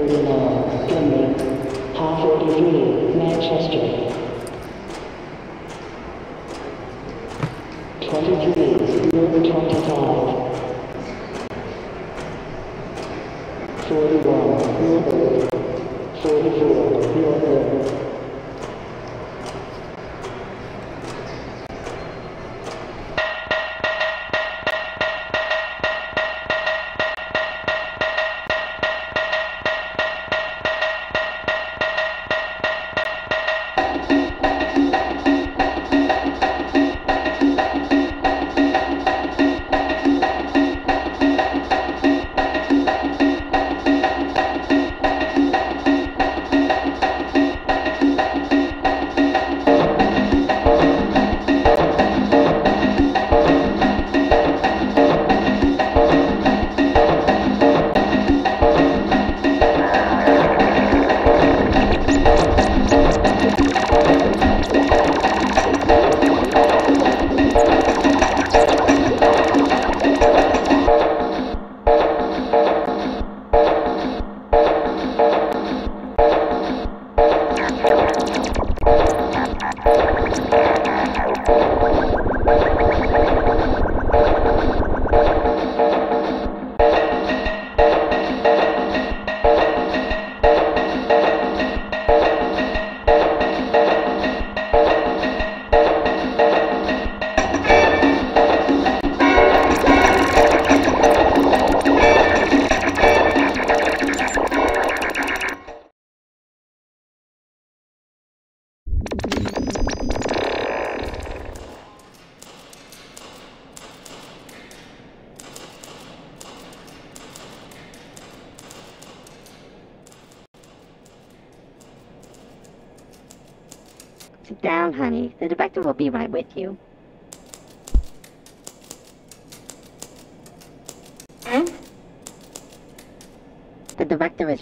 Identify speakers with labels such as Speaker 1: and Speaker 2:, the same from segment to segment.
Speaker 1: 39, Gimli.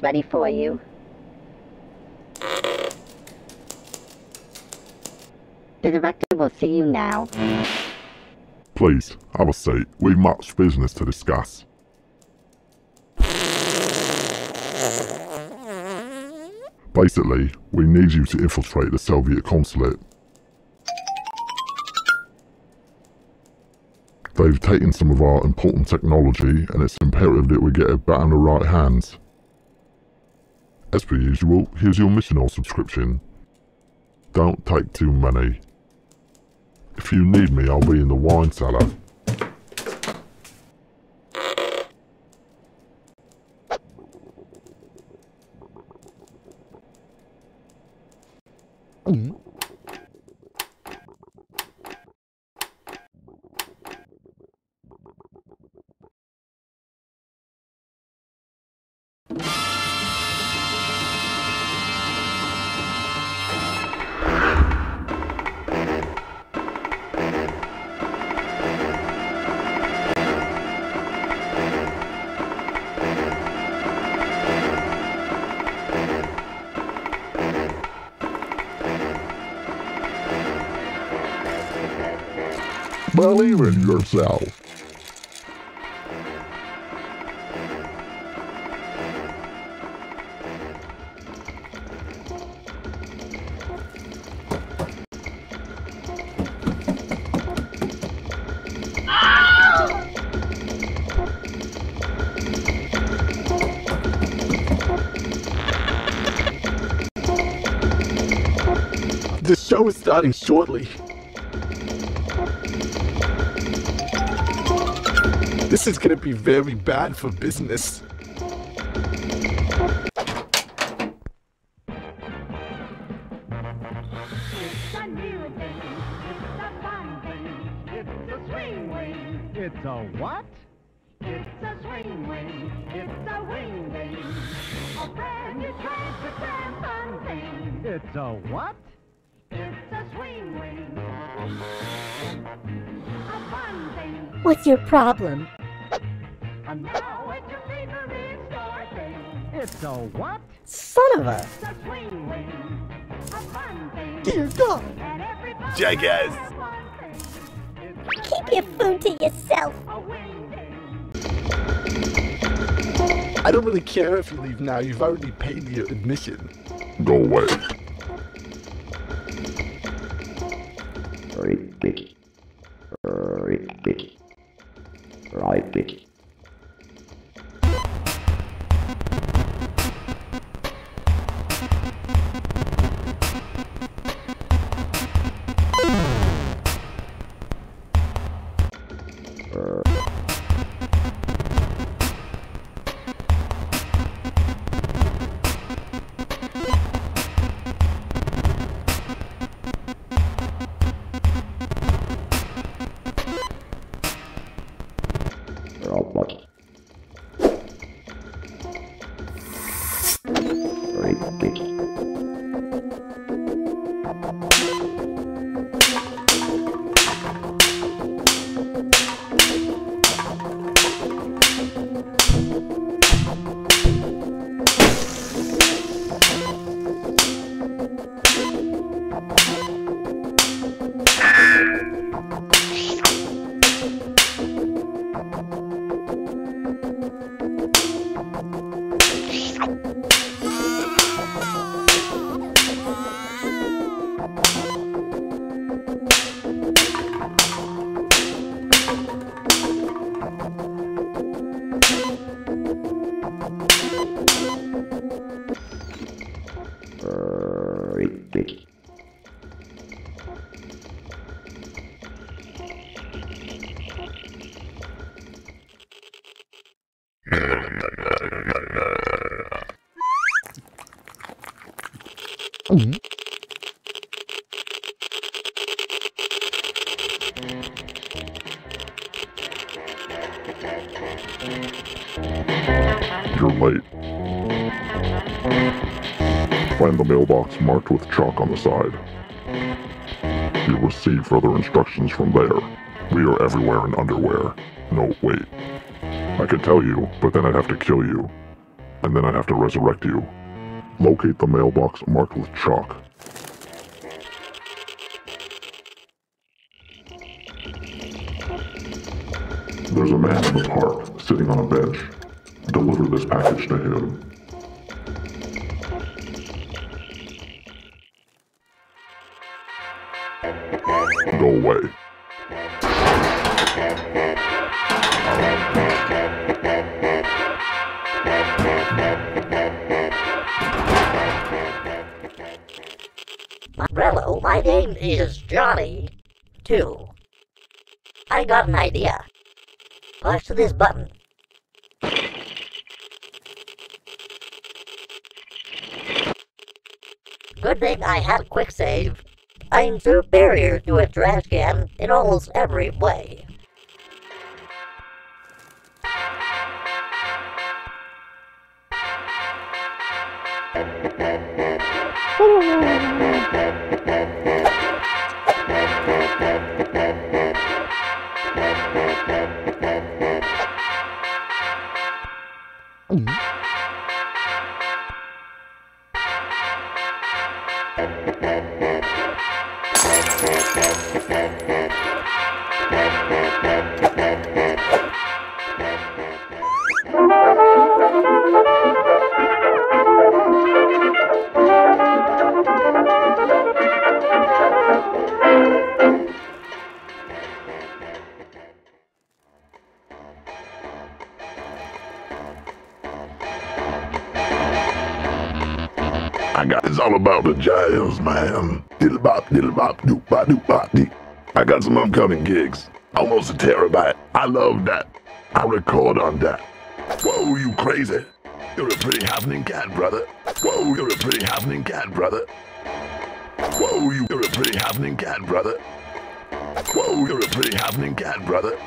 Speaker 2: Ready for you. The director will see you now.
Speaker 3: Please, have a seat. We've much business to discuss. Basically, we need you to infiltrate the Soviet consulate. They've taken some of our important technology, and it's imperative that we get it back in the right hands. As per usual, here's your missional subscription. Don't take too many. If you need me, I'll be in the wine cellar.
Speaker 4: This is gonna be very bad for business.
Speaker 5: Your problem?
Speaker 6: And now it's your favorite store thing.
Speaker 7: It's a what?
Speaker 5: Son of a.
Speaker 6: It's a swing wing. A fun thing.
Speaker 5: Dear God.
Speaker 6: And everybody
Speaker 4: Jackass.
Speaker 6: has one thing.
Speaker 5: Keep your food to yourself.
Speaker 6: A wing thing.
Speaker 4: I don't really care if you leave now. You've already paid your admission.
Speaker 3: Go away. Mailbox marked with chalk on the side. You'll receive further instructions from there. We are everywhere in underwear. No, wait. I could tell you, but then I'd have to kill you. And then I'd have to resurrect you. Locate the mailbox marked with chalk. There's a man in the park, sitting on a bench. Deliver this package to him.
Speaker 5: Push this button. Good thing I had a quick save. I'm superior to a trash can in almost every way.
Speaker 3: jazz, man. Diddle bop, diddle bop, doop bop, doop bop, dee. I got some upcoming gigs. Almost a terabyte. I love that. I record on that. Whoa, you crazy. You're a pretty happening cat, brother. Whoa, you're a pretty happening cat, brother. Whoa, you- you're a pretty happening cat, brother. Whoa, you're a pretty happening cat, brother.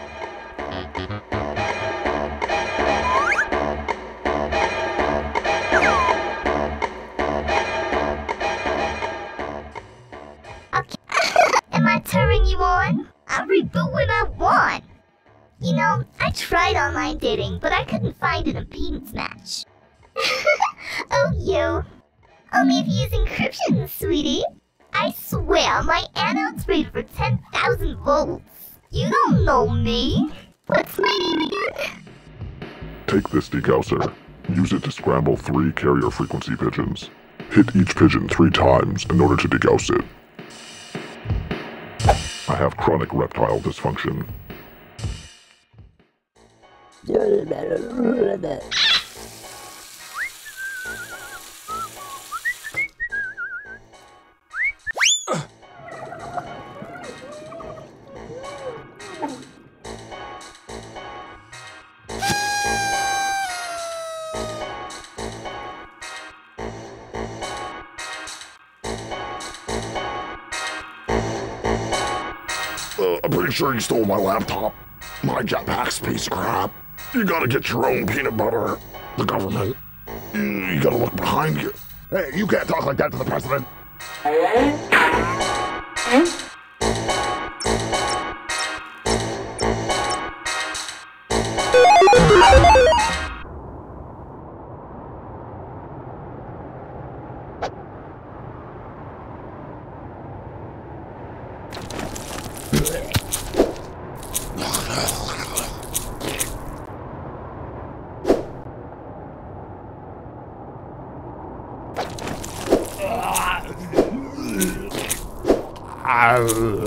Speaker 8: Scramble three carrier frequency pigeons. Hit each pigeon three times in order to degauss it. I have chronic reptile dysfunction.
Speaker 3: Sure you stole my laptop. My jetpack's piece of crap. You gotta get your own peanut butter. The government. You, you gotta look behind you. Hey, you can't talk like that to the president. Hmm? Oh.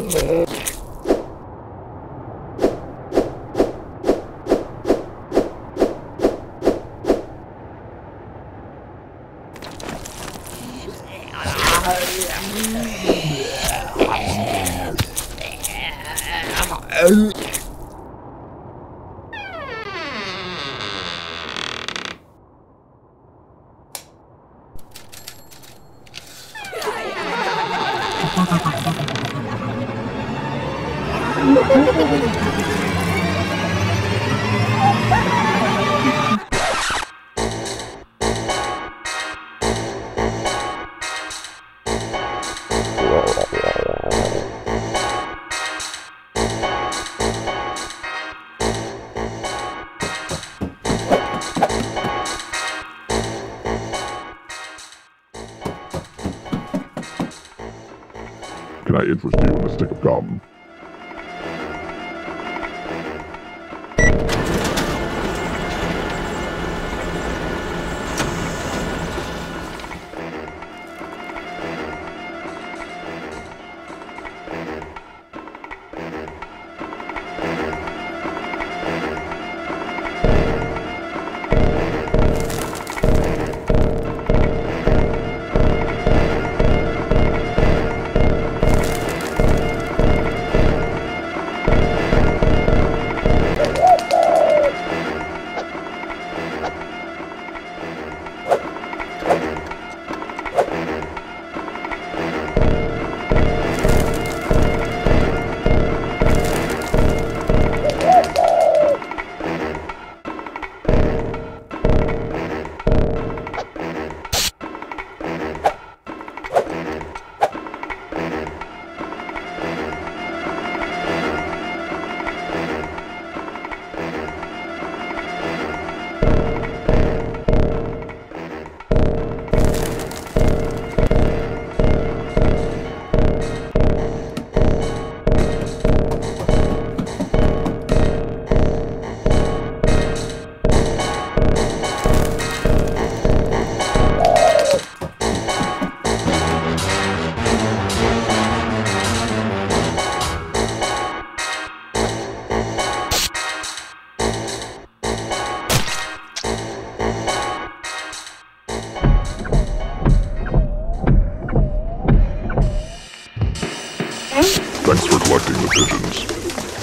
Speaker 3: The pigeons.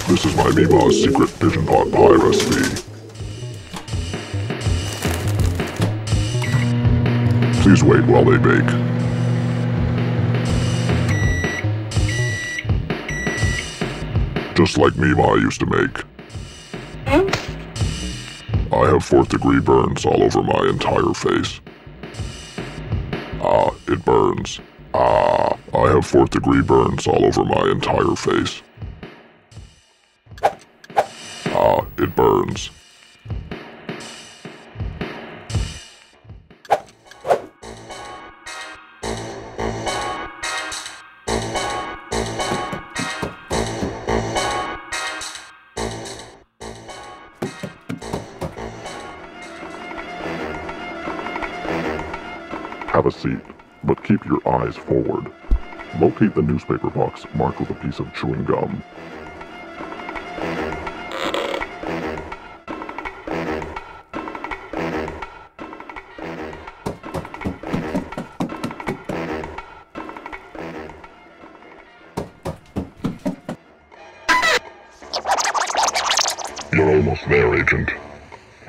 Speaker 3: This is my Mima's secret pigeon pot pie recipe. Please wait while they bake. Just like Mima used to make. I have fourth degree burns all over my entire face. Ah, it burns. Ah, I have fourth degree burns all over my entire face. Ah, it burns. Have a seat, but keep your eyes forward. Locate the newspaper box marked with a piece of chewing gum. You're almost there, Agent.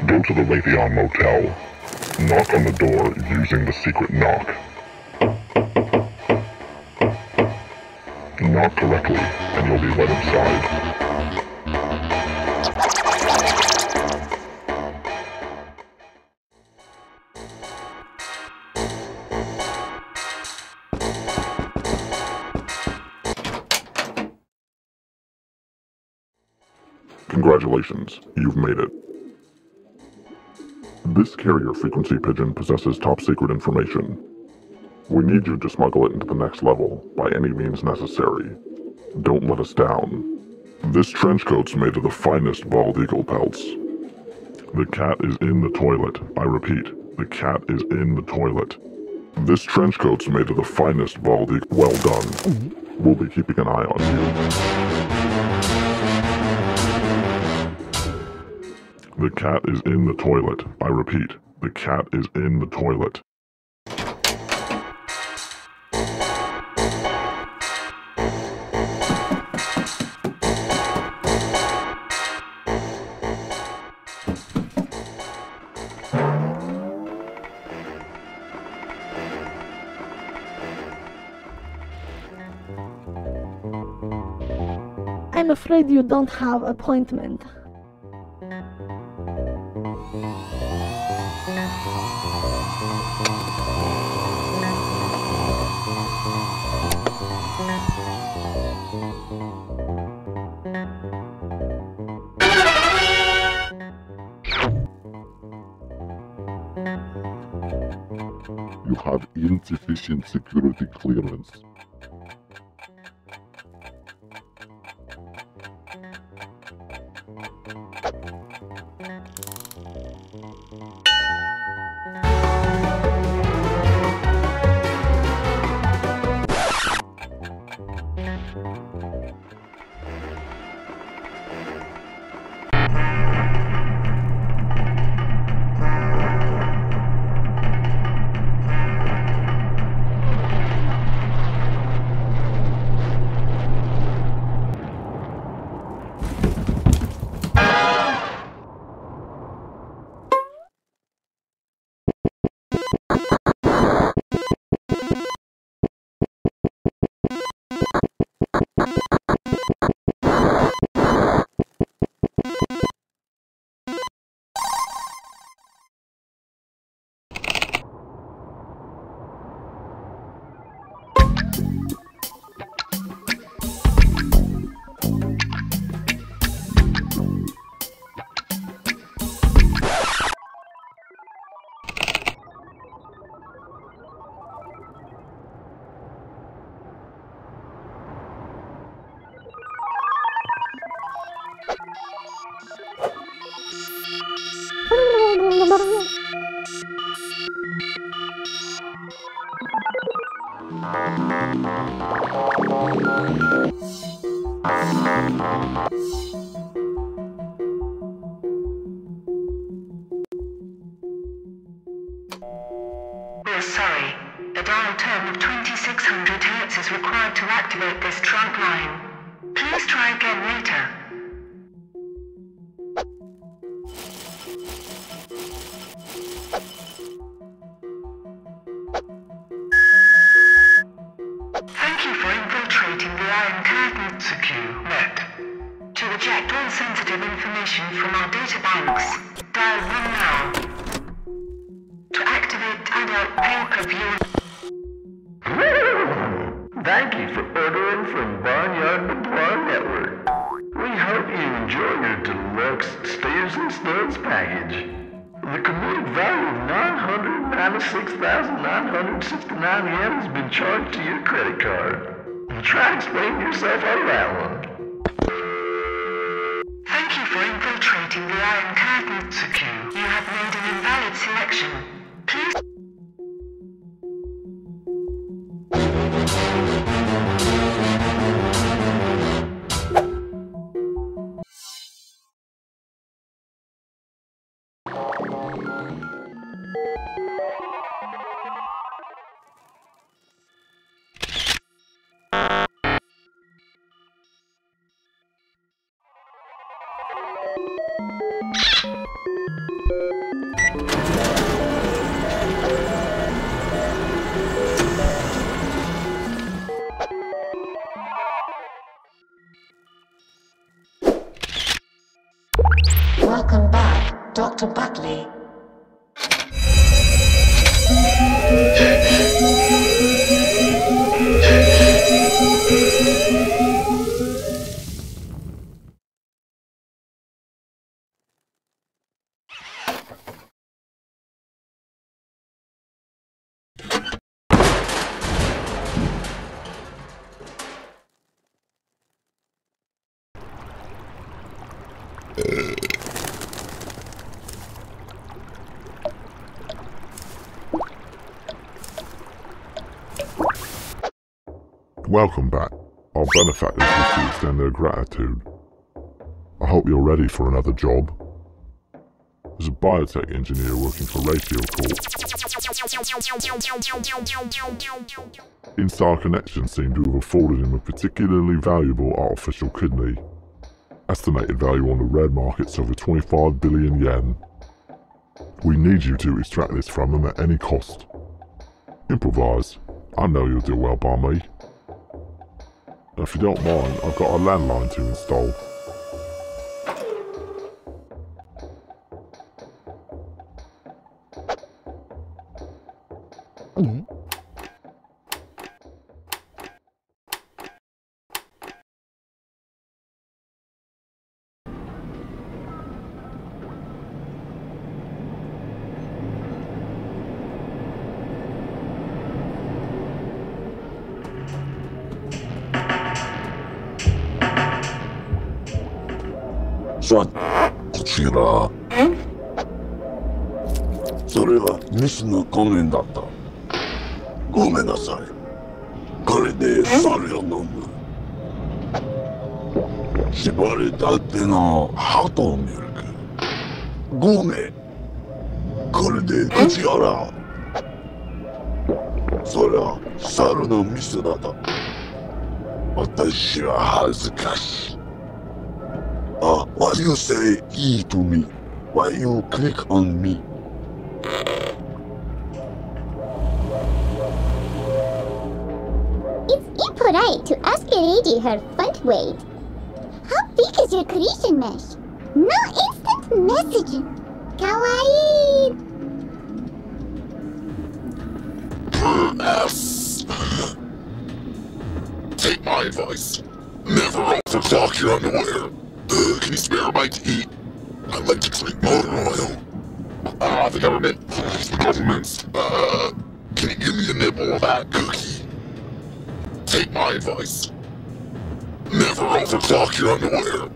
Speaker 3: Go to the Raytheon Motel. Knock on the door using the secret knock. Correctly, and you'll be let inside. Congratulations, you've made it. This carrier frequency pigeon possesses top secret information. We need you to smuggle it into the next level by any means necessary. Don't let us down. This trench coat's made of the finest bald eagle pelts. The cat is in the toilet. I repeat, the cat is in the toilet. This trench coat's made of the finest bald eagle. Well done. We'll be keeping an eye on you. The cat is in the toilet. I repeat, the cat is in the toilet.
Speaker 9: I'm afraid you don't have appointment.
Speaker 3: You have insufficient security clearance.
Speaker 10: Your deluxe Steers and Studs package. The committed value of 996,969 yen has been charged to your credit card. Try explaining yourself out of that one.
Speaker 11: Thank you for infiltrating the Iron Curtain Secure. You have made an invalid selection. Please
Speaker 12: Welcome back.
Speaker 3: Our benefactors wish to extend their gratitude. I hope you're ready for another job. As a biotech engineer working for Ratio Corp, Instar Connection seemed to have afforded him a particularly valuable artificial kidney. Estimated value on the red market's over 25 billion yen. We need you to extract this from him at any cost. Improvise. I know you'll do well by me. If you don't mind, I've got a landline to install.
Speaker 13: あ、こちら。それはミスの仮面だった。ごめんなさい。これで猿を飲む。縛りたてのハトミルク。ごめん。これで口洗う。それは猿のミスだった。私は恥ずかしい。What do you say E to me? Why you click on me?
Speaker 14: It's impolite to ask a lady her front weight. How big is your creation mesh? No instant messaging. Kawaii.
Speaker 13: Take my advice. Never overclock your underwear. Uh, can you spare a bite to eat? I'd like to drink motor oil. Ah, the government. The government. Uh, can you give me a nibble of that cookie? Take my advice. Never overclock your underwear.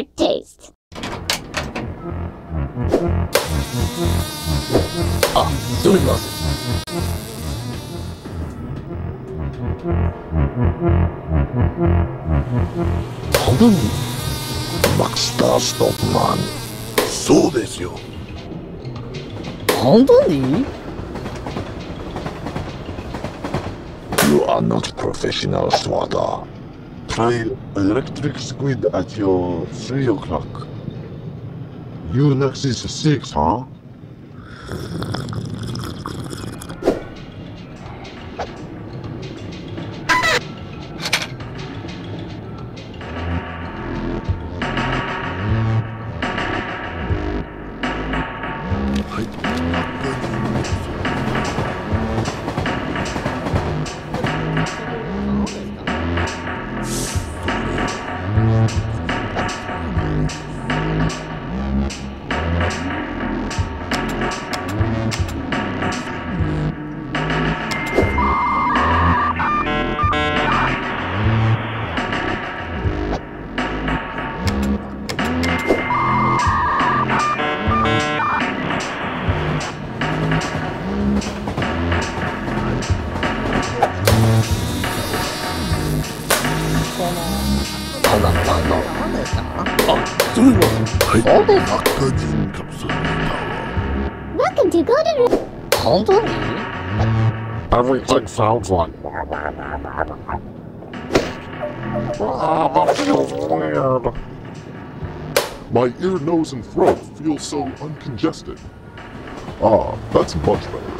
Speaker 14: acquired taste.
Speaker 13: Ah, zooming glasses. Pardon me. Rockstar man. So this
Speaker 8: you. Pardon me?
Speaker 13: You are not professional swatter. Try electric squid at your 3 o'clock. You next is 6, huh?
Speaker 15: Sounds like. Ah, that feels weird.
Speaker 3: My ear, nose, and throat feel so uncongested. Ah, that's much better.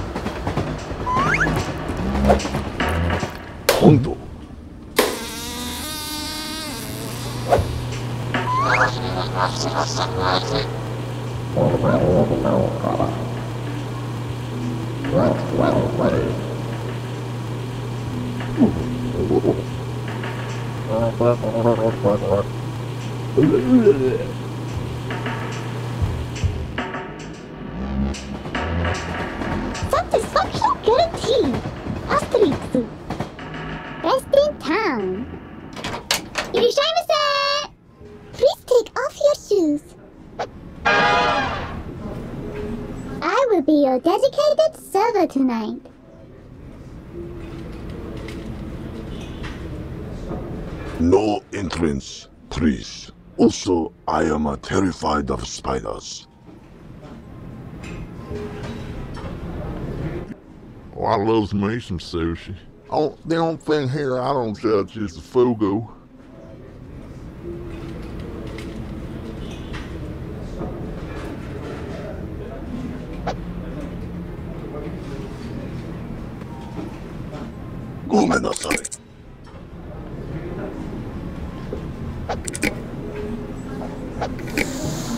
Speaker 14: Please.
Speaker 15: Also, I am uh, terrified of spiders.
Speaker 3: Oh, I love me some sushi. Oh, the only thing here I don't judge is the fugu.
Speaker 15: Go sorry.
Speaker 14: Oh, dare you!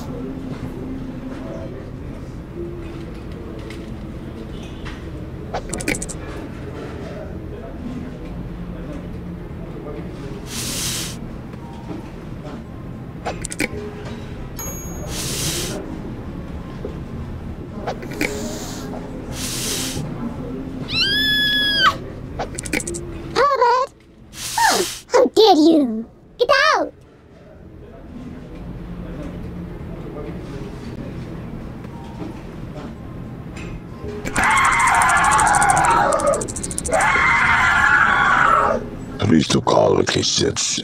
Speaker 15: Kids.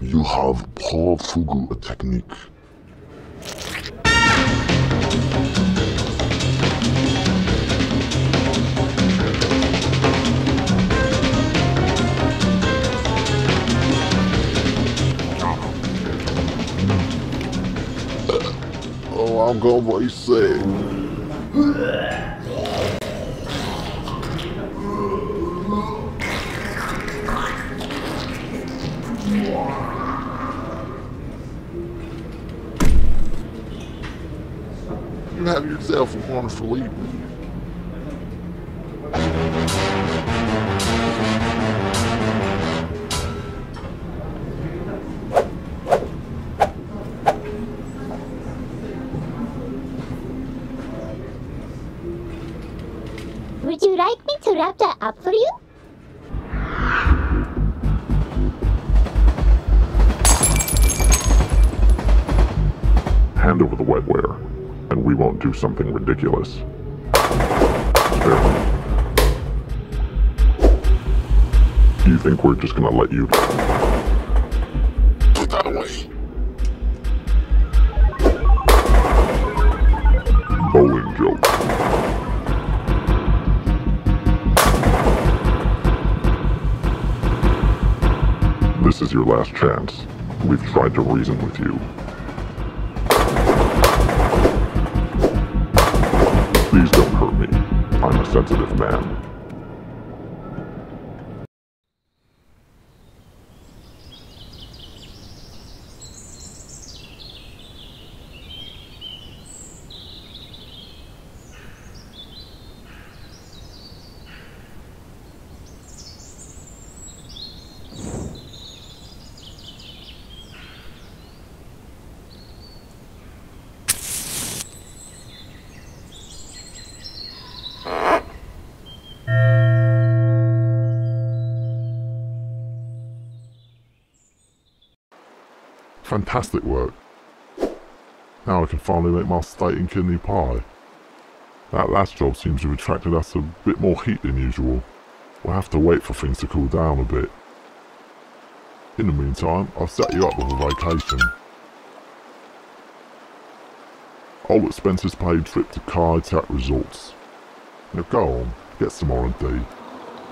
Speaker 3: You have Paul Fugu technique. Uh, oh, I'll go what you say. Wonderful evening. Ridiculous. There. You think we're just gonna let you...
Speaker 15: Put that away.
Speaker 3: Bowling joke. This is your last chance. We've tried to reason with you. Man. Fantastic work. Now I can finally make my steak and kidney pie. That last job seems to have attracted us a bit more heat than usual. We'll have to wait for things to cool down a bit. In the meantime, I've set you up with a vacation. All expenses paid trip to Kai Tak Resorts. Now go on, get some R&D.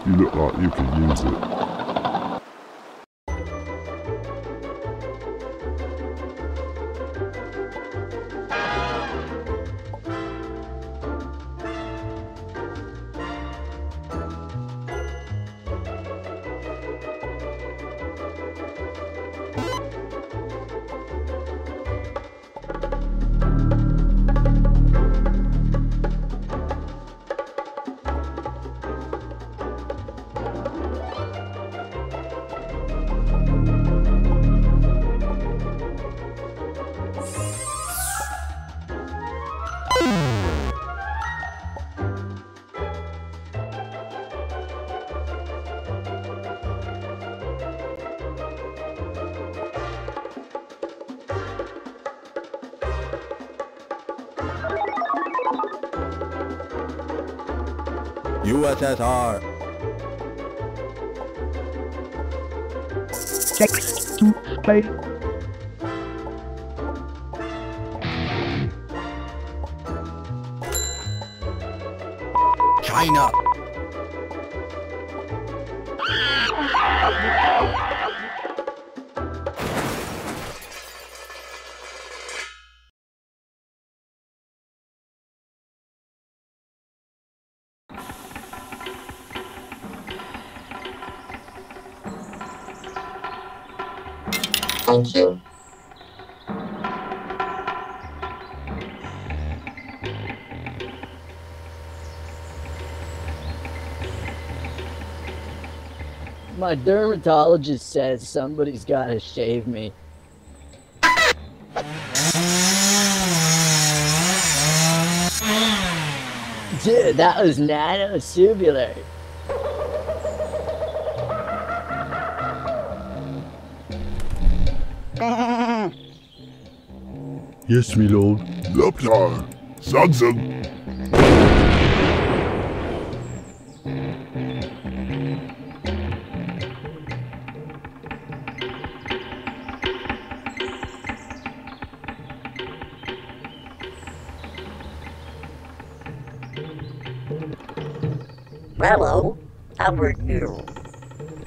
Speaker 3: You look like you could use it.
Speaker 16: USSR.
Speaker 17: Space.
Speaker 5: Thank you.
Speaker 8: My dermatologist says somebody's gotta shave me. Dude, that was nanosubular.
Speaker 3: Yes, my lord. Laptar. Sansan.
Speaker 5: Bravo, Albert you.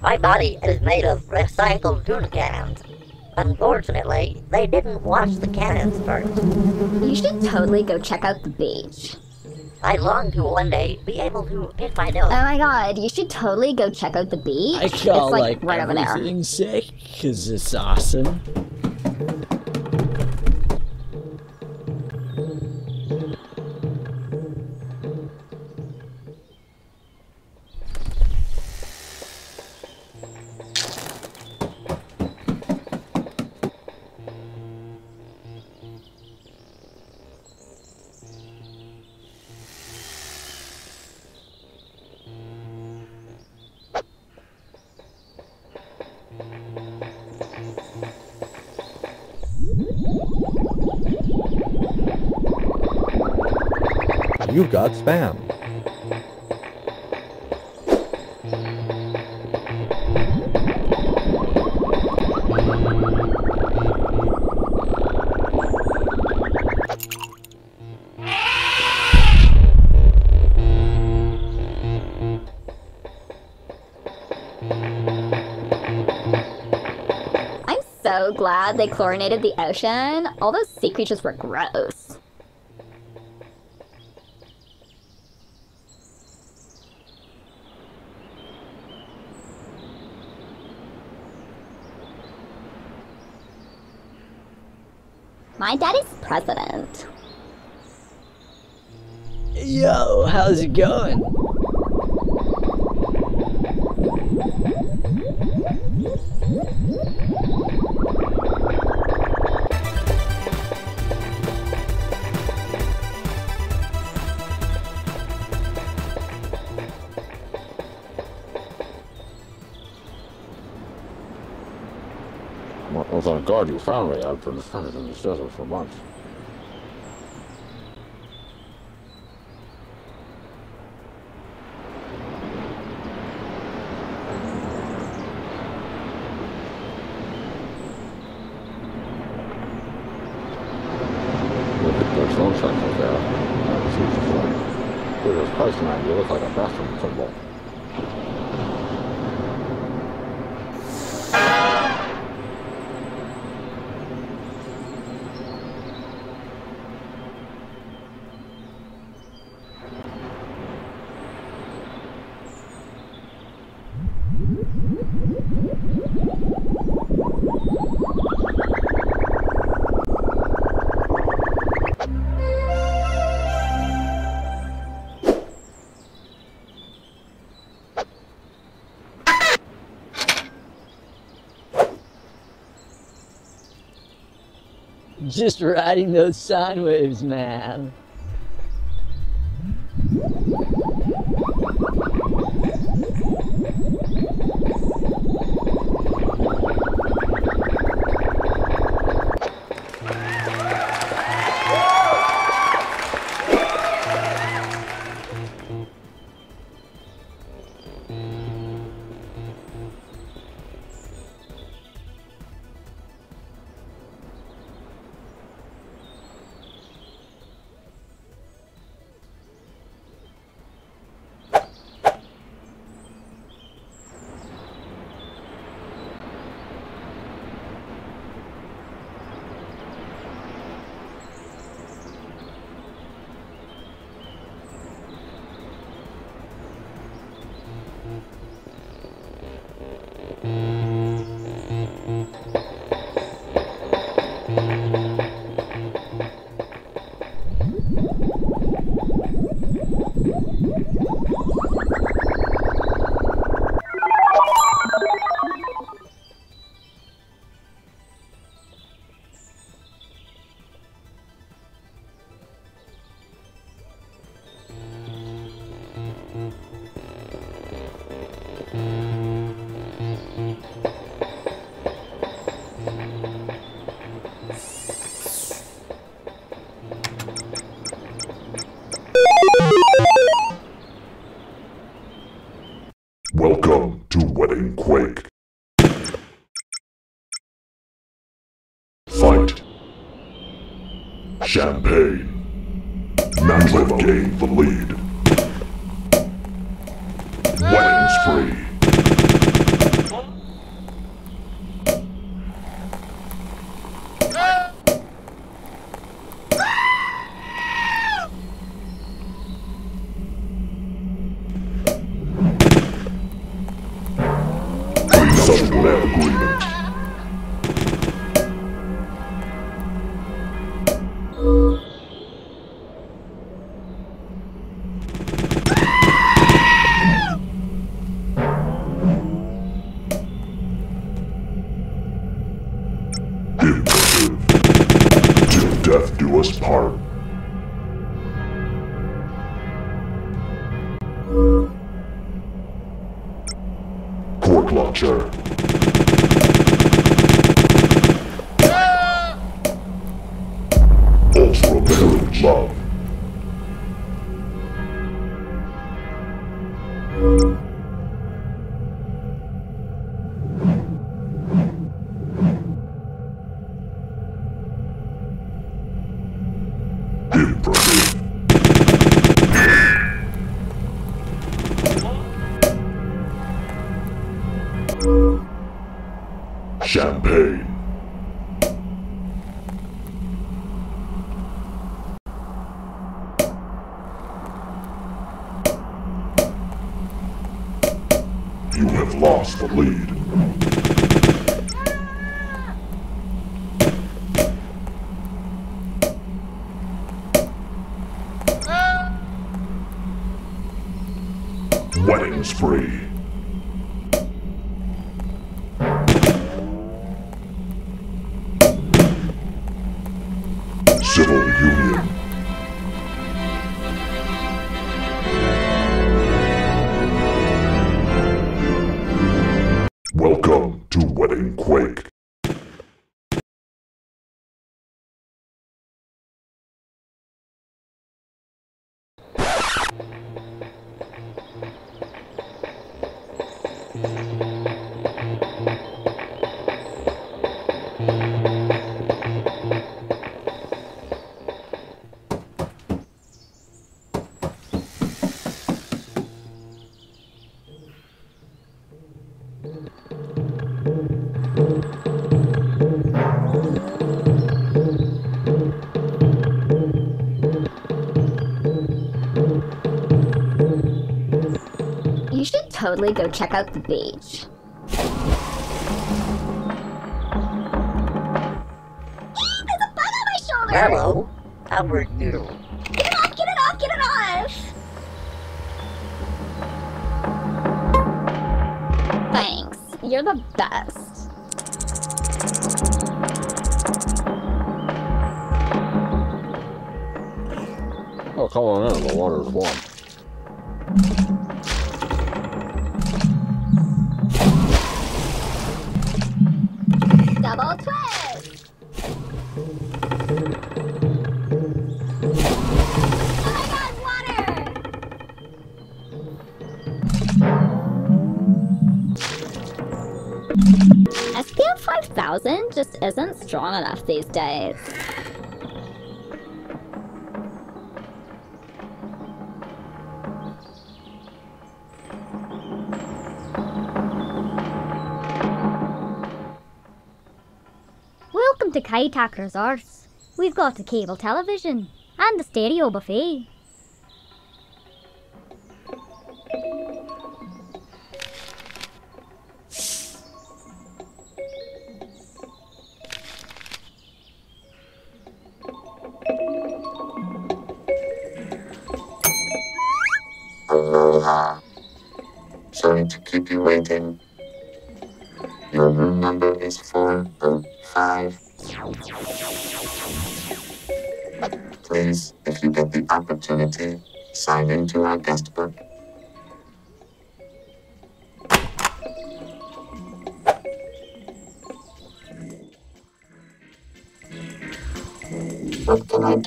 Speaker 5: My body is made of recycled tuna cans. Unfortunately, they didn't wash the cannons first.
Speaker 18: You should totally go check out the beach.
Speaker 5: I long to one day be able to get my
Speaker 18: Oh my god, you should totally go check out the beach.
Speaker 8: I call
Speaker 18: it's like,
Speaker 8: like,
Speaker 18: right over there.
Speaker 8: everything sick because it's awesome.
Speaker 16: You've got spam.
Speaker 18: I'm so glad they chlorinated the ocean. All those sea creatures were gross. My daddy's president.
Speaker 8: Yo, how's it going?
Speaker 19: Well, thank God you found me. I've been stranded in this desert for months.
Speaker 8: just riding those sine waves, man.
Speaker 3: Champagne. Manslov gained the lead.
Speaker 18: Totally go check out the beach. There's a bug on my shoulder!
Speaker 5: Hello, Albert Noodle.
Speaker 18: Get it off, get it off, get it off! Thanks. You're the best.
Speaker 19: Oh, come on in. The water's warm.
Speaker 18: 5000 just isn't strong enough these days.
Speaker 20: Welcome to Kaitak Resorts. We've got a cable television and a stereo buffet.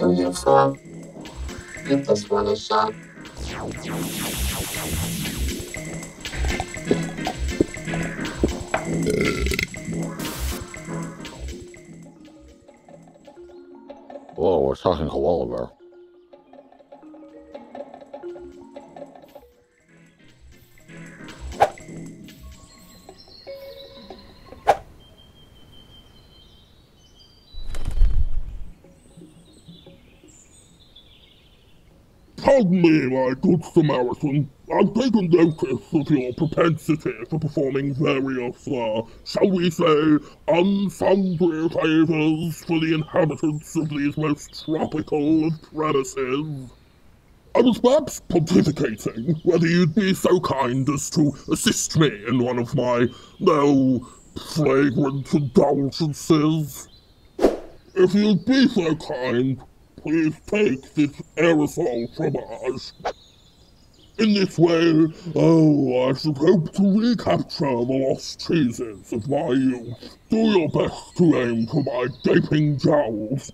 Speaker 21: Do you for? Give this one a shot.
Speaker 19: Whoa, we're talking koala bear.
Speaker 15: Pardon me, my good Samaritan. I've taken notice of your propensity for performing various, uh, shall we say, unsundry favours for the inhabitants of these most tropical of premises. I was perhaps pontificating whether you'd be so kind as to assist me in one of my, no, flagrant indulgences. If you'd be so kind, please take this aerosol from us. In this way, oh, I should hope to recapture the lost cheeses of my youth. Do your best to aim for my gaping jowls.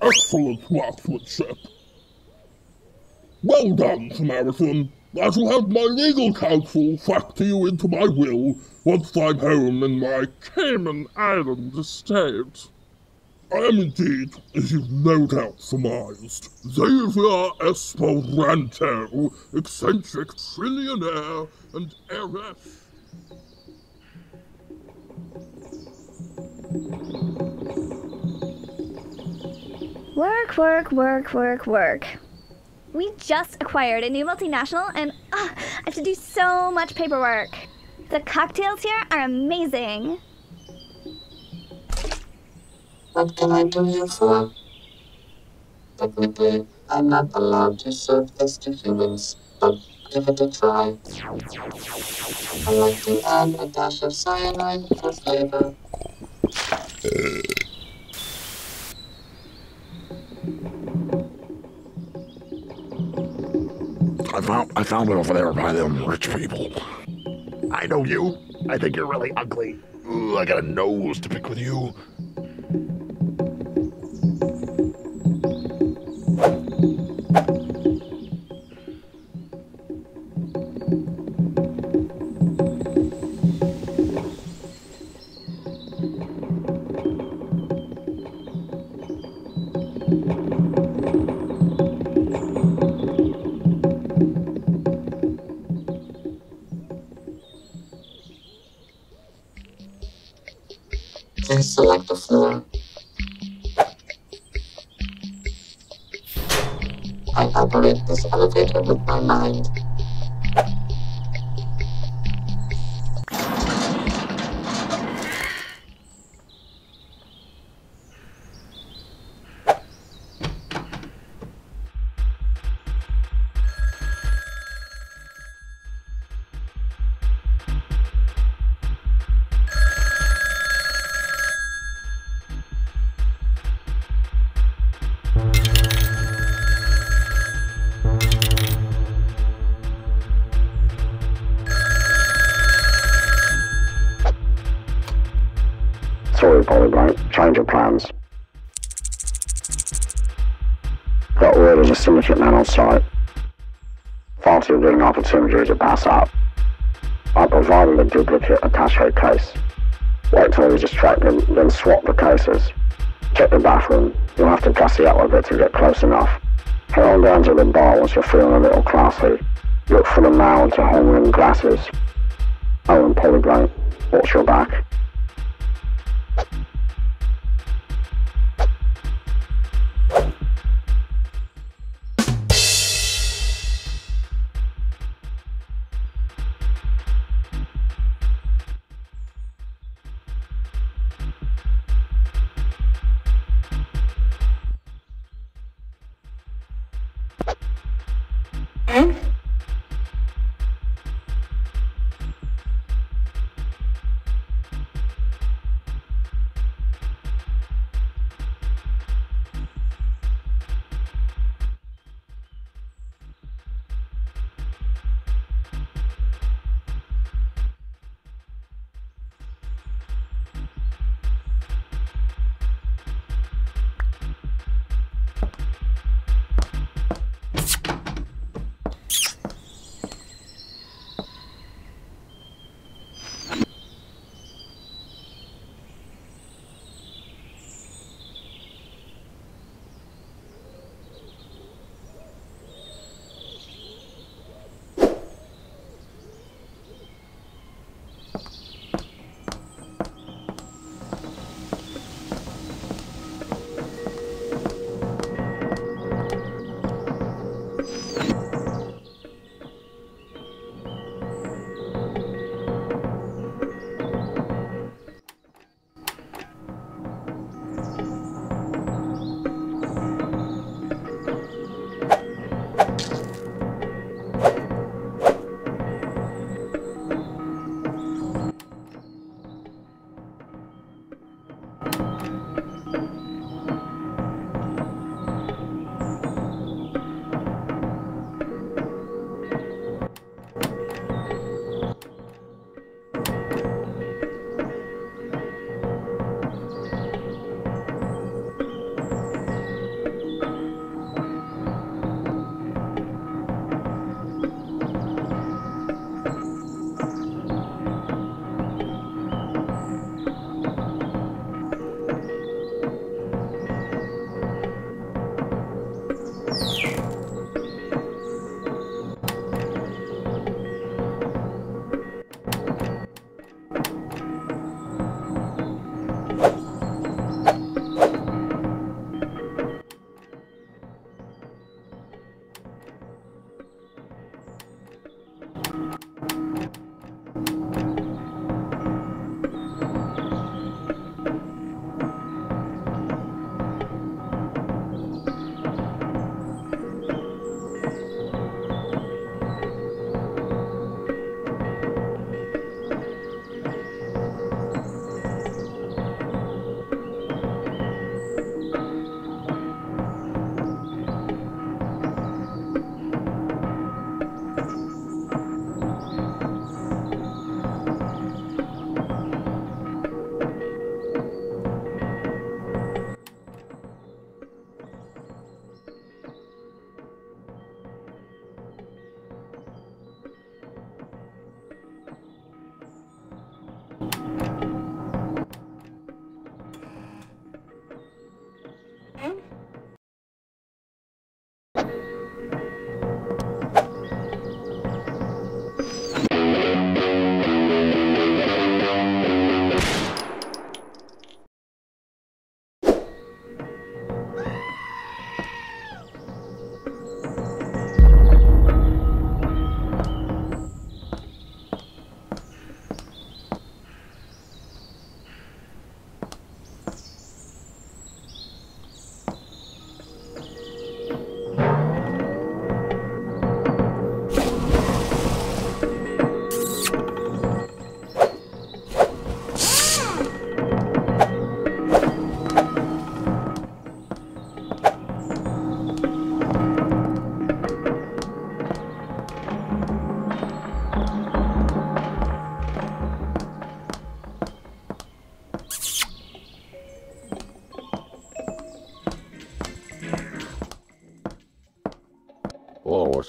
Speaker 15: Excellent marksmanship. Well done, Samaritan. I shall have my legal counsel factor you into my will once I'm home in my Cayman Island estate. I am indeed, as you've no doubt surmised, Xavier Esperanto, eccentric trillionaire and heiress.
Speaker 22: Work, work, work, work, work. We just acquired a new multinational and ah, I have to do so much paperwork. The cocktails here are amazing.
Speaker 21: What can I do you for? Technically, I'm not allowed to serve this to humans, but give it a try. I like to add a dash of cyanide for flavor.
Speaker 15: I found I found it over there by them rich people. I know you. I think you're really ugly. Ooh, I got a nose to pick with you.
Speaker 23: An opportunity to pass up. I provided a duplicate attache case. Wait till we distract them, then swap the cases. Check the bathroom. You'll have to gussy up a bit to get close enough. Head on down to the bar once you're feeling a little classy. Look for the male to home glasses. Oh, and Polyblank, watch your back.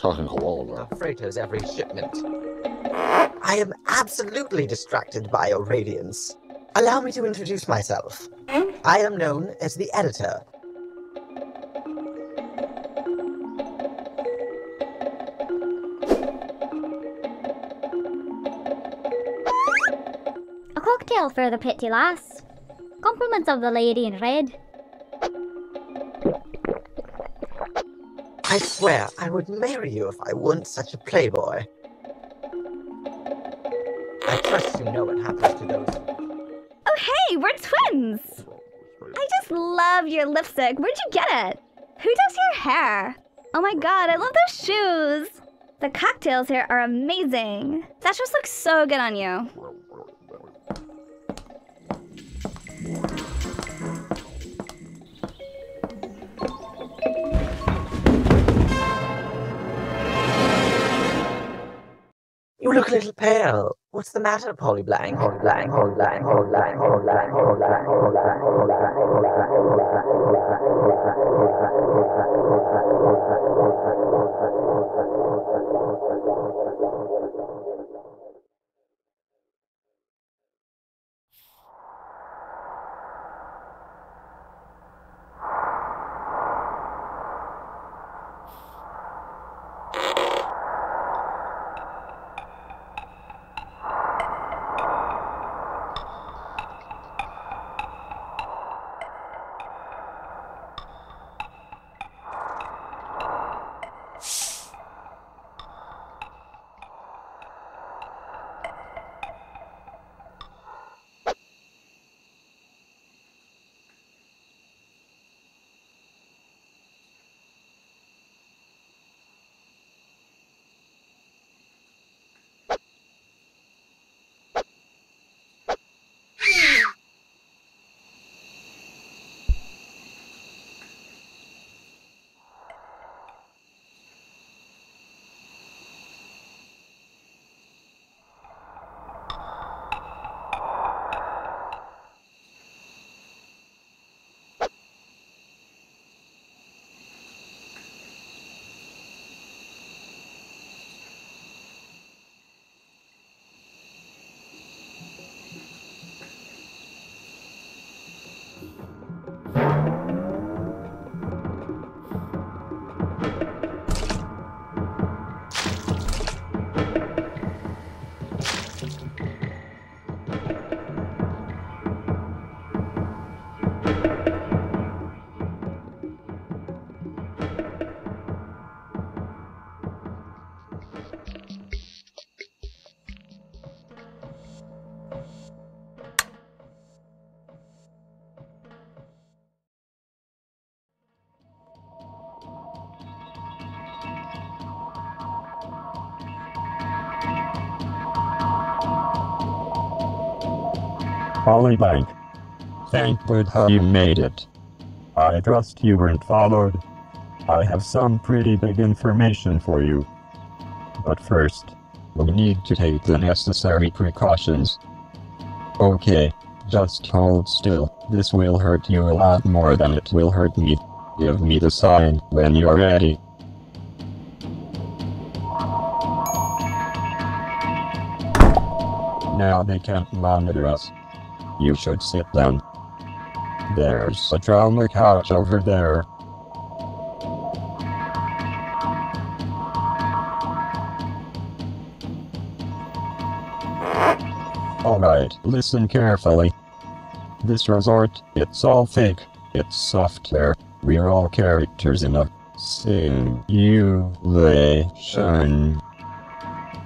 Speaker 19: Talking koala bear.
Speaker 24: freighters every shipment. I am absolutely distracted by your radiance. Allow me to introduce myself. I am known as the editor.
Speaker 20: A cocktail for the pretty lass. Compliments of the lady in red.
Speaker 24: I swear I would marry you if I weren't such a playboy. I trust you know what happens to those.
Speaker 22: Oh, hey, we're twins! I just love your lipstick. Where'd you get it? Who does your hair? Oh my god, I love those shoes! The cocktails here are amazing. That just looks so good on you.
Speaker 24: You look a little pale. What's the matter, Polyblank? Polly Blank, Polyblank, Polly Blank, Polyblank, Polly Blank, Polyblank, Polly Blank, Polly Blank, Polly Blank, Polly Blank, Polly Blank, Polyblank, Polly Blank, Polyblank,
Speaker 25: Polyblank. Thank God you made it. I trust you weren't followed. I have some pretty big information for you. But first, we need to take the necessary precautions. Okay, just hold still. This will hurt you a lot more than it will hurt me. Give me the sign when you're ready. Now they can't monitor us. You should sit down. There's a trauma couch over there. Alright, listen carefully. This resort, it's all fake. It's software. We're all characters in a simulation.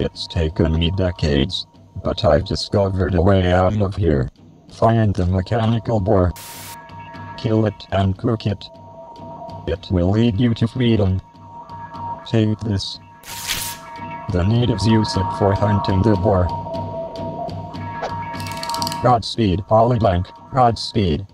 Speaker 25: It's taken me decades, but I've discovered a way out of here. Find the mechanical boar. Kill it and cook it. It will lead you to freedom. Take this. The natives use it for hunting the boar. Godspeed, Polyblank. Godspeed.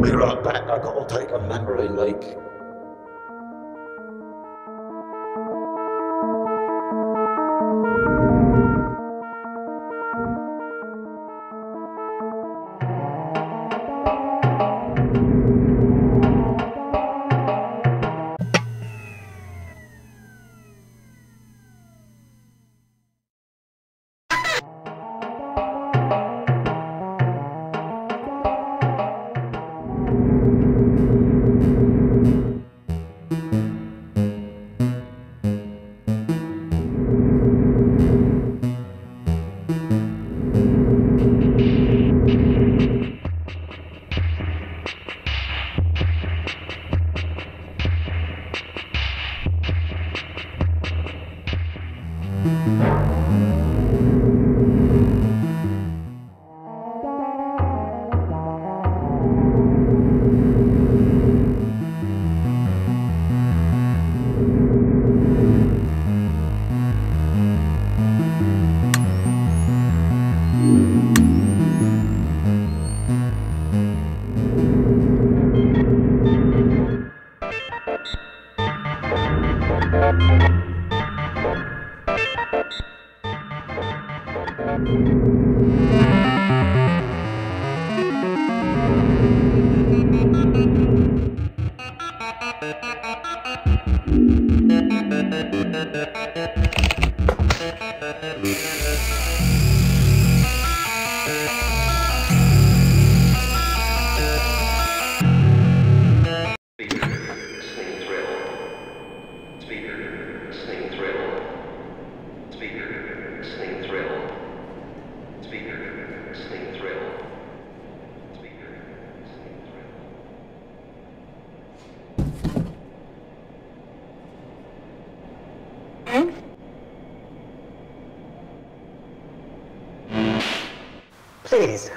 Speaker 15: I'll be right back. I gotta take a memory leak.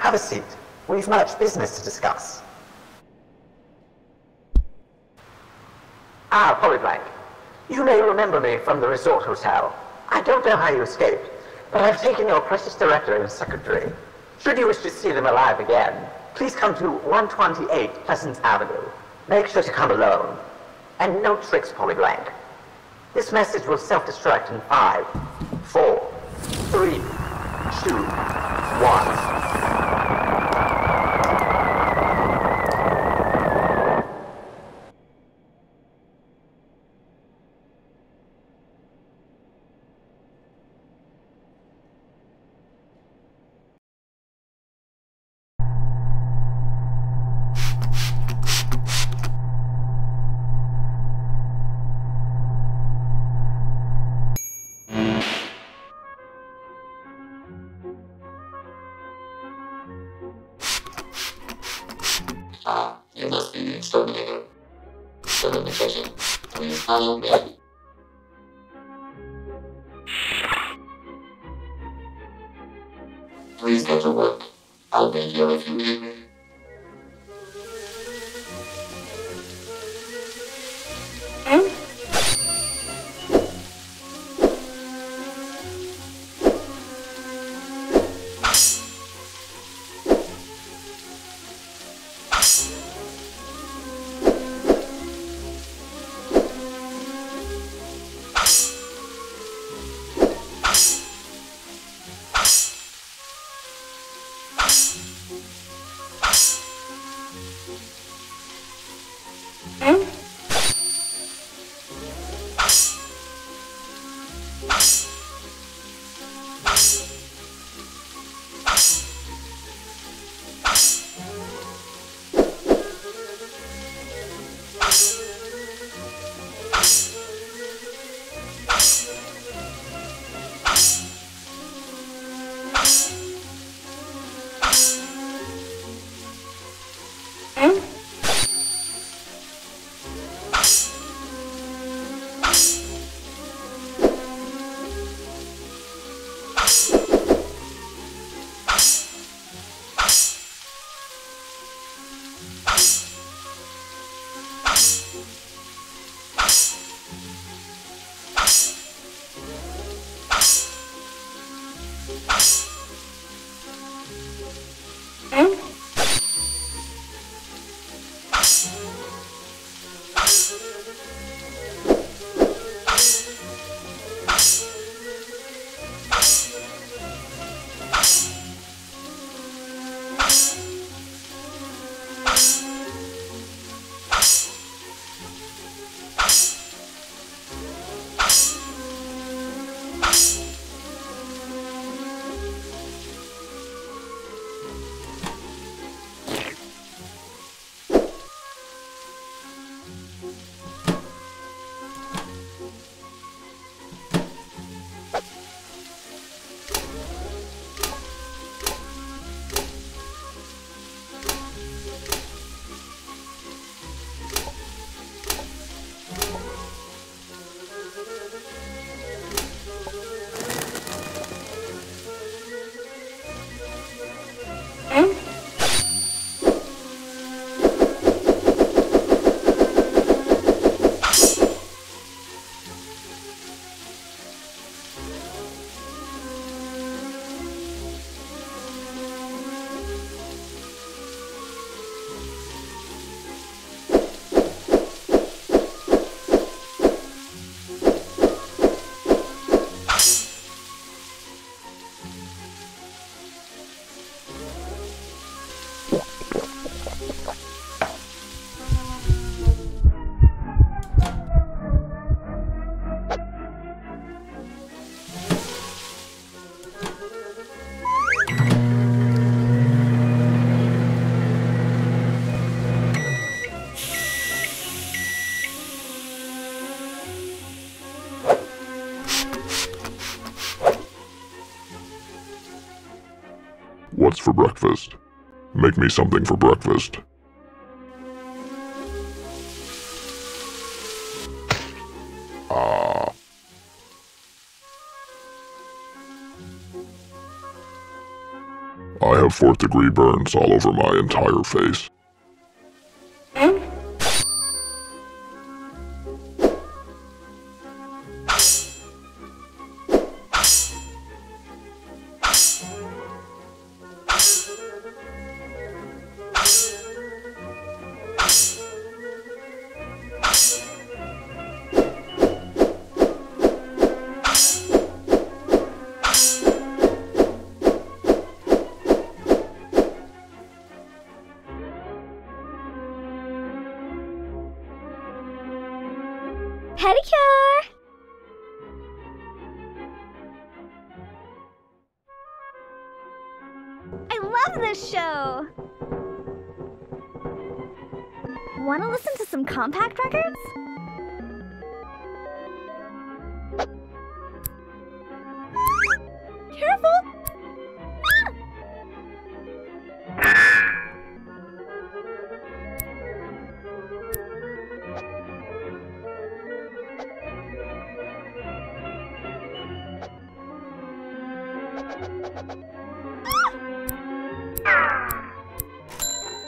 Speaker 24: Have a seat. We've much business to discuss. Ah, Polyblank. You may remember me from the resort hotel. I don't know how you escaped, but I've taken your precious director and secretary. Should you wish to see them alive again, please come to 128 Pleasant Avenue. Make sure to come alone. And no tricks, Polyblank. This message will self-destruct in five, four, three, two,
Speaker 21: follow me.
Speaker 3: For breakfast? Make me something for breakfast. Ah. I have fourth degree burns all over my entire face.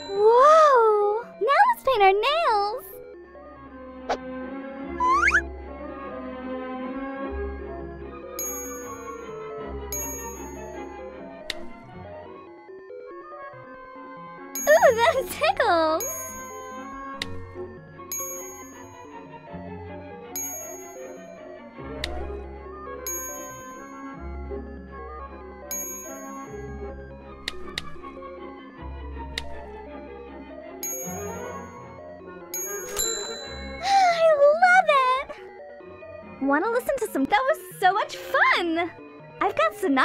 Speaker 22: Whoa! Now let's paint our nails!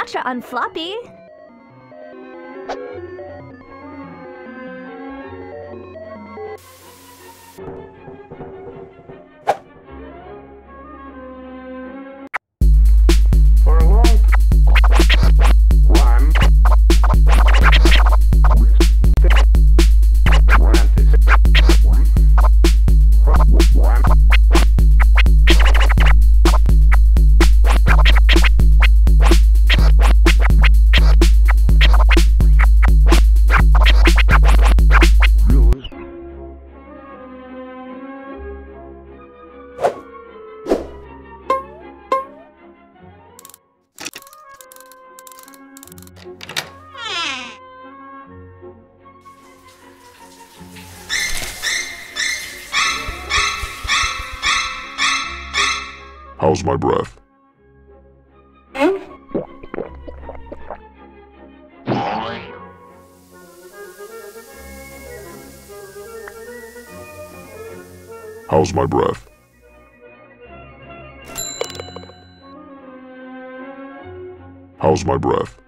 Speaker 22: Sinatra on floppy.
Speaker 3: How's my breath? How's my breath?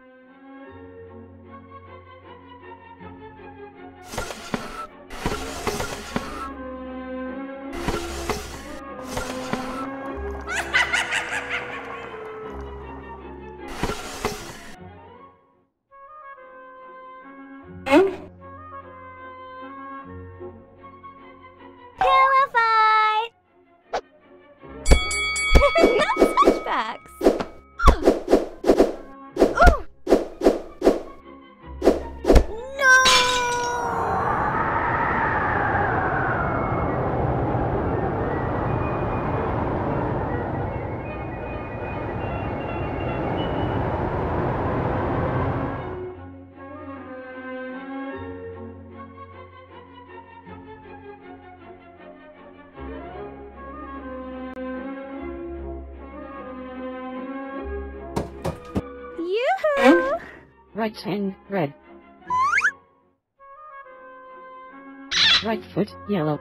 Speaker 26: Right hand red. Right foot yellow.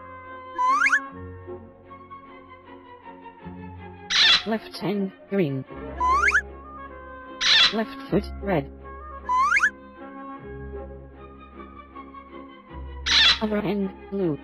Speaker 26: Left hand green. Left foot red. Other hand blue.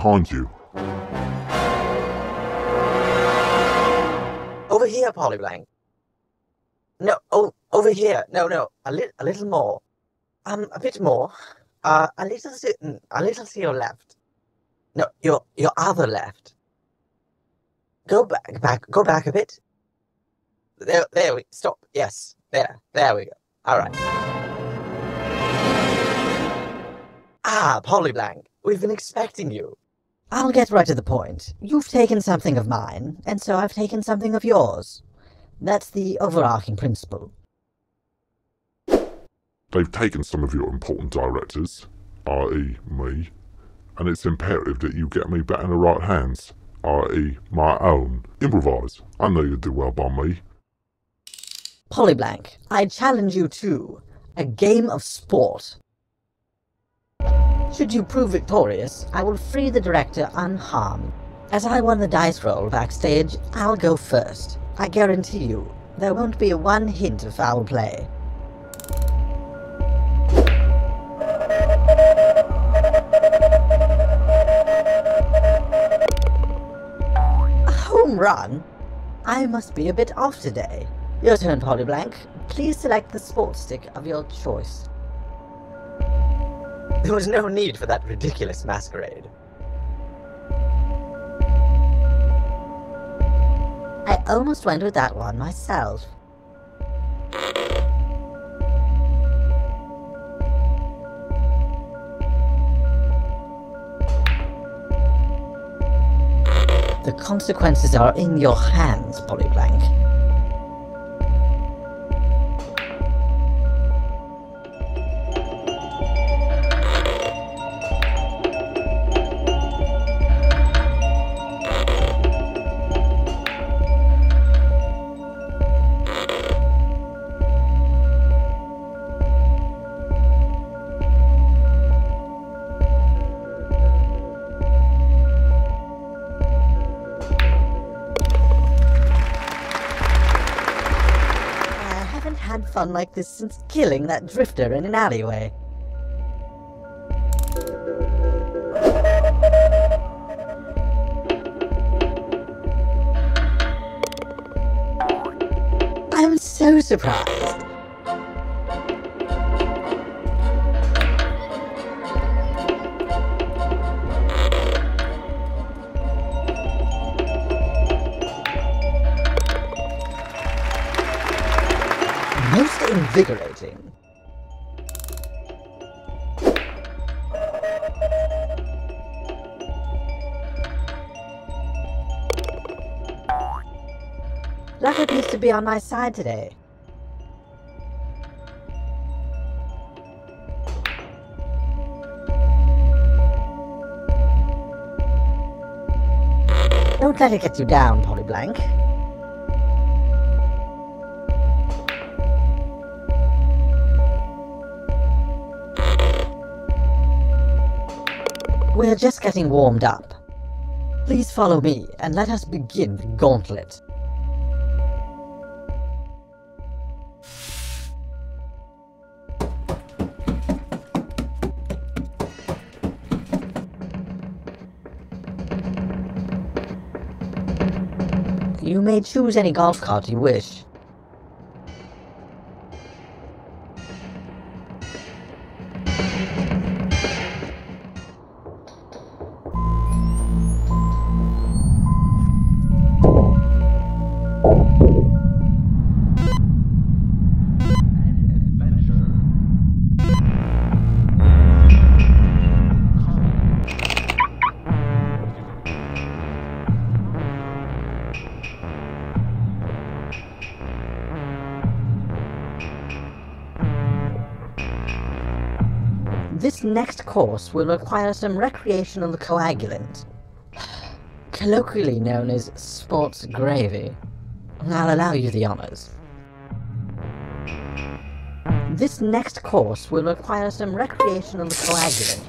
Speaker 3: Behind you.
Speaker 24: Over here, Polyblank. No, oh, over here. No, no, a, li- a little more. Um, a bit more. Uh, a little, mm, a little to your left. No, your your other left. Go back, back, go back a bit. There, there we stop. Yes, there, there we go. All right. Ah, Polyblank, we've been expecting you. I'll get right to the point. You've taken something of mine, and so I've taken something of yours. That's the overarching principle.
Speaker 3: They've taken some of your important directors, i.e. me, and it's imperative that you get me back in the right hands, i.e. my own. Improvise. I know you'll do well by me.
Speaker 24: Polyblank, I challenge you to a game of sport. Should you prove victorious, I will free the director unharmed. As I won the dice roll backstage, I'll go first. I guarantee you, there won't be one hint of foul play. A home run? I must be a bit off today. Your turn, Polyblank. Please select the sports stick of your choice. There was no need for that ridiculous masquerade. I almost went with that one myself. The consequences are in your hands, Polyblank. Fun like this since killing that drifter in an alleyway. I'm so surprised. On my side today. Don't let it get you down, Polyblank. We're just getting warmed up. Please follow me and let us begin the gauntlet. Choose any golf cart you wish. Next course will require some recreational coagulant, colloquially known as sports gravy. I'll allow you the honors. This next course will require some recreational coagulant.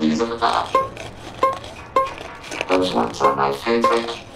Speaker 21: These in the. Those ones are my favorite.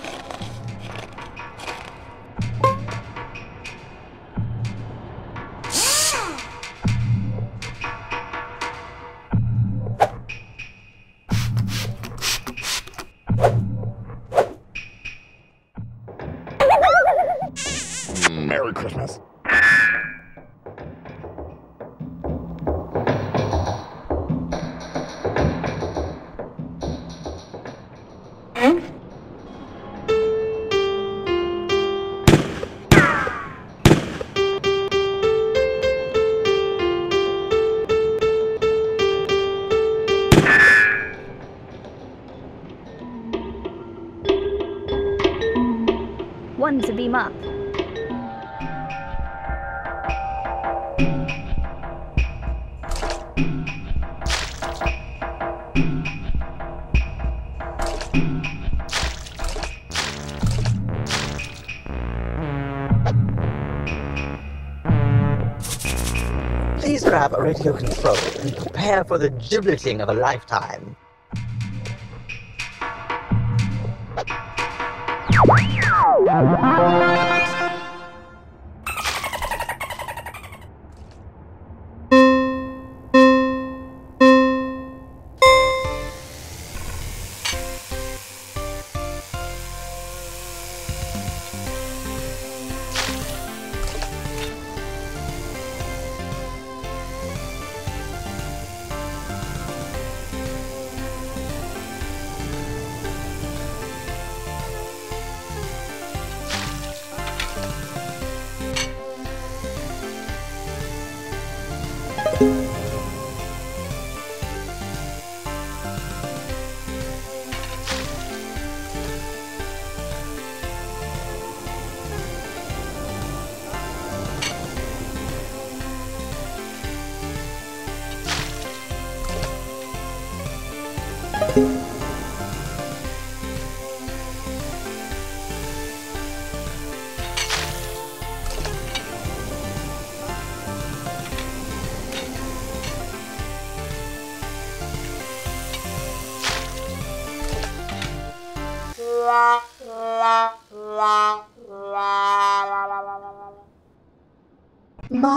Speaker 24: Radio control and prepare for the gibleting of a lifetime.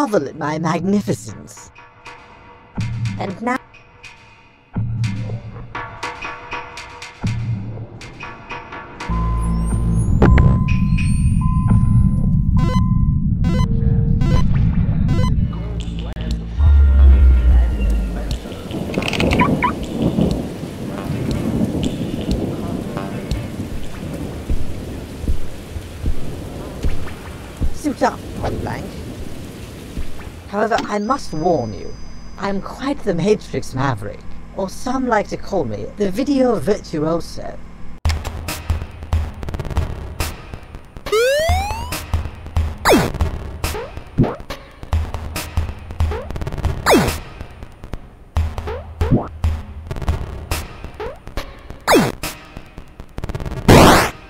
Speaker 24: Marvel at my magnificence. I must warn you, I'm quite the Matrix Maverick, or some like to call me the Video Virtuoso.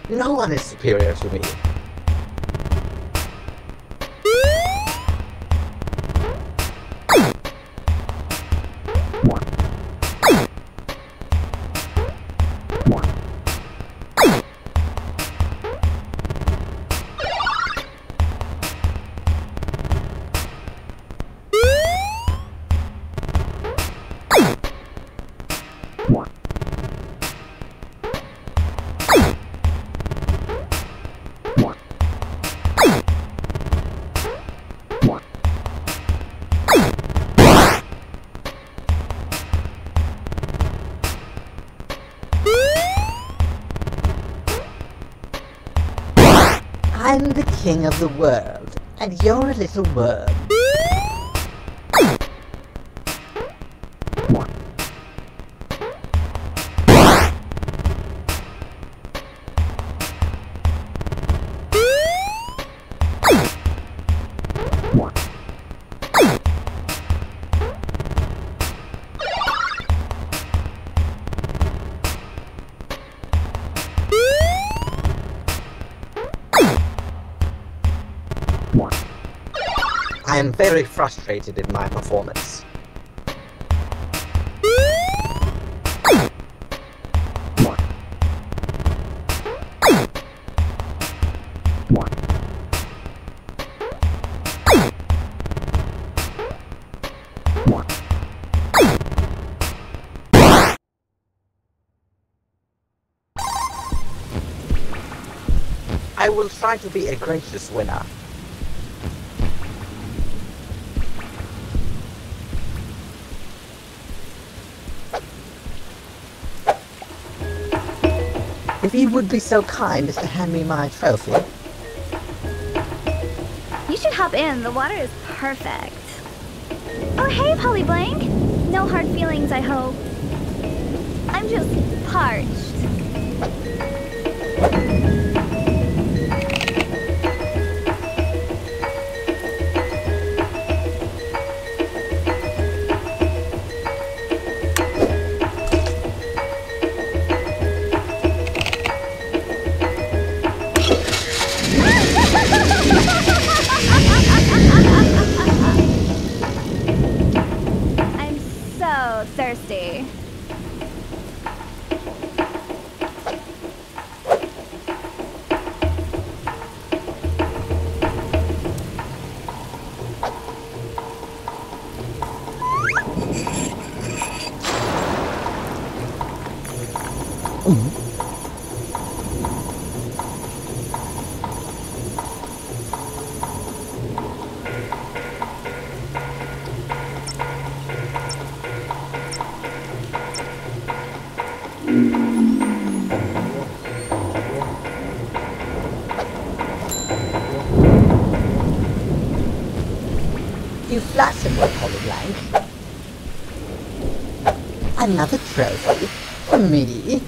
Speaker 24: No one is superior to me. I'm the king of the world, and you're a little worm. Very frustrated in my performance. I will try to be a gracious winner. Would be so kind as to hand me my trophy.
Speaker 22: You should hop in. The water is perfect. Oh, hey, Polyblank. No hard feelings, I hope. I'm just parched.
Speaker 24: Another trophy? For me?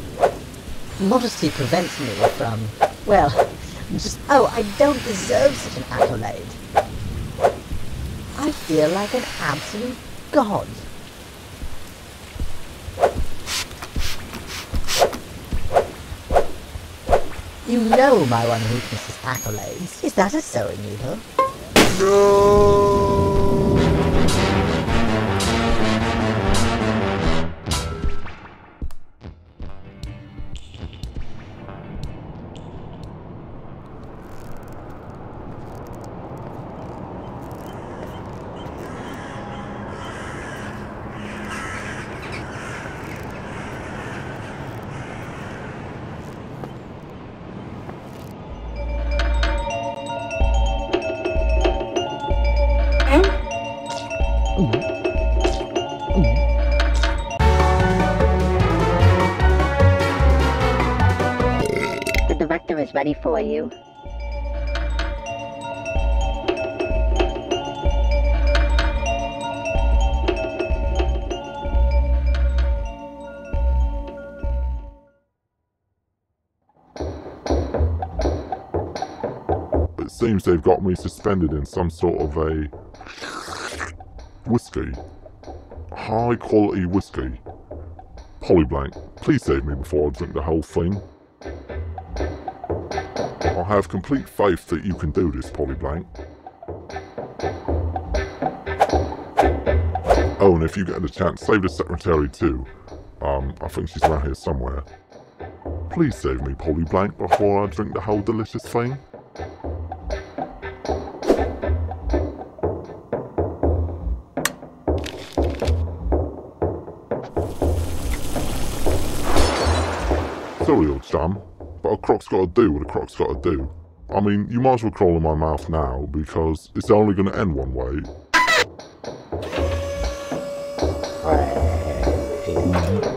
Speaker 24: Modesty prevents me from... Well, just... Oh, I don't deserve such an accolade. I feel like an absolute god. You know my one weakness is accolades. Is that a sewing needle?
Speaker 5: The you.
Speaker 3: It seems they've got me suspended in some sort of a whiskey. High quality whiskey. Polyblank, please save me before I drink the whole thing. Have complete faith that you can do this, Polyblank. Oh, and if you get the chance, save the secretary too. Um, I think she's around here somewhere. Please save me, Polyblank, before I drink the whole delicious thing. Croc's gotta do what a croc's gotta do. I mean, you might as well crawl in my mouth now, because it's only gonna end one way. Polyblank,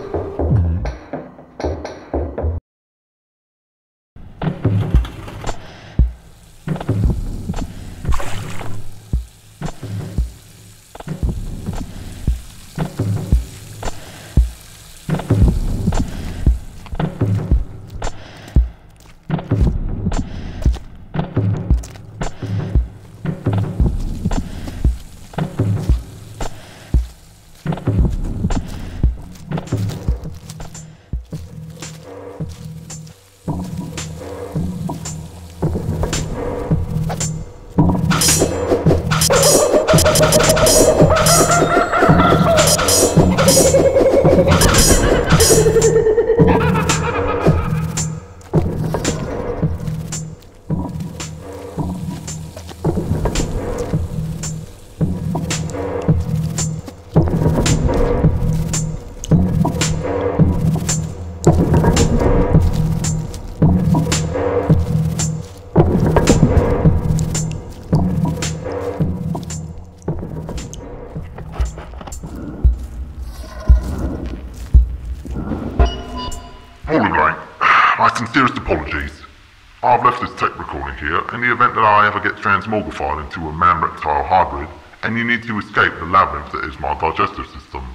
Speaker 3: transmogrified into a man-reptile hybrid and you need to escape the labyrinth that is my digestive system.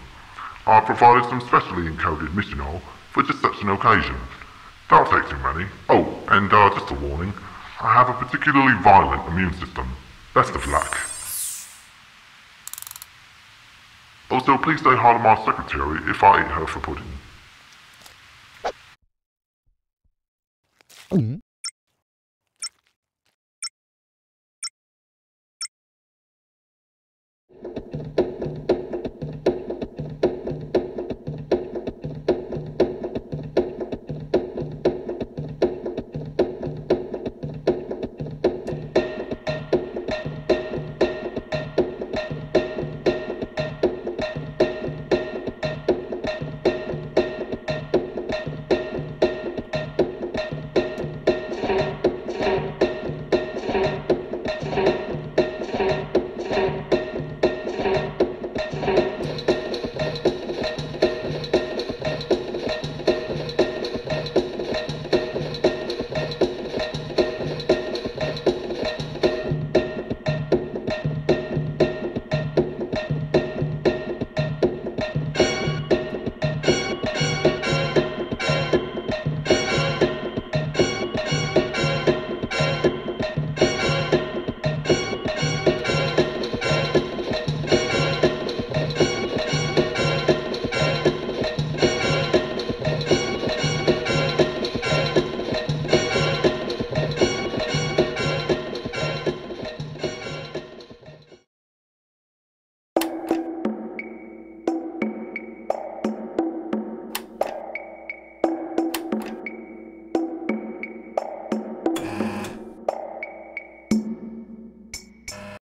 Speaker 3: I provided some specially encoded mission oil for just such an occasion. Don't take too many. Oh, and uh, just a warning, I have a particularly violent immune system. Best of luck. Also, please say hi to my secretary if I eat her for pudding.